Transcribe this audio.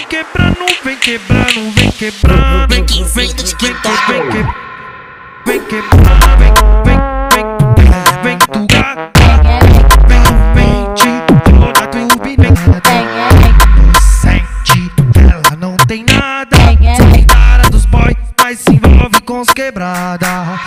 vem quebrando, vem quebrando, vem quebrando. Vem vem vem vem Vem que, vem quebrando, vem, vem, vem, vem tu gata. Vem, vem, te vem vem Sente, ela não tem nada. Cara dos boys, mas se envolve com os quebrada.